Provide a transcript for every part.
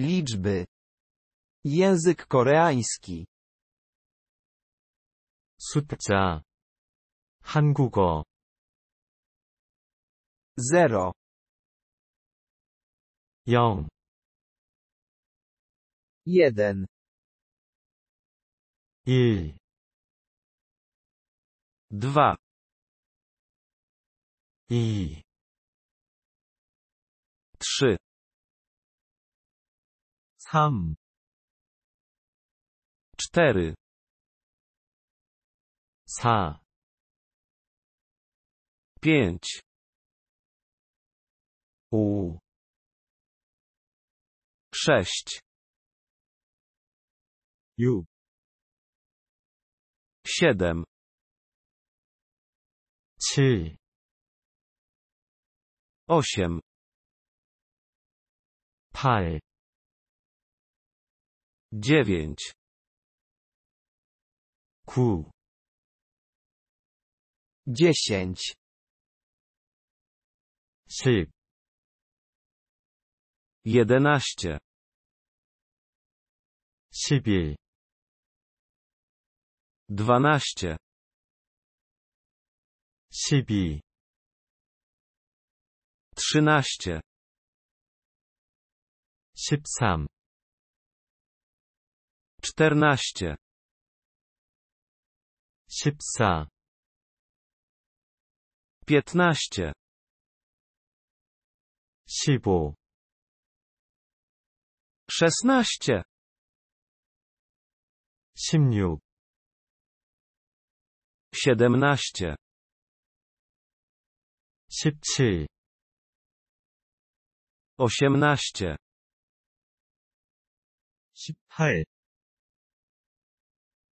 Liczby. Język koreański. 숫자 한국어 0, 0 1, 1 2, 2 3, 3 4, 4 5, 5 6, 6 7, 7 8, 8 9, 9 10, 10 11, 11 12, 12 13, 13 14, 14 15, 15 16, 16 17, 17 18, 18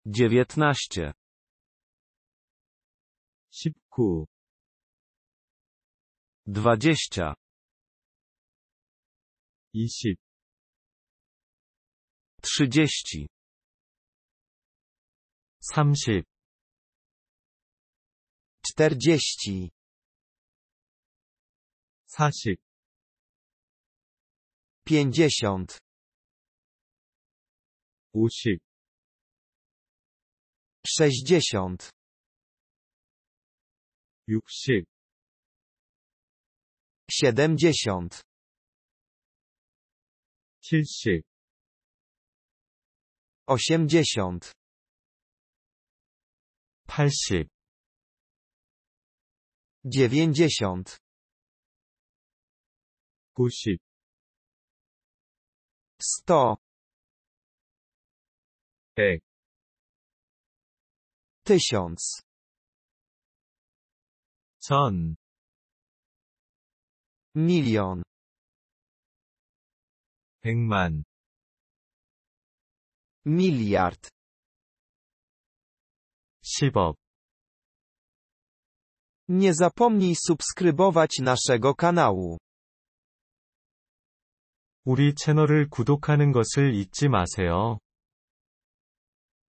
19, 19 20, 20 30, 30 40, 40 50, 50 60, 60 70, 70 80, 80 90, 90 100, 100 1000, 천 milion, 백만 miliard. 10억 Nie zapomnij subskrybować naszego kanału. 우리 채널을 구독하는 것을 잊지 마세요.